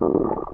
you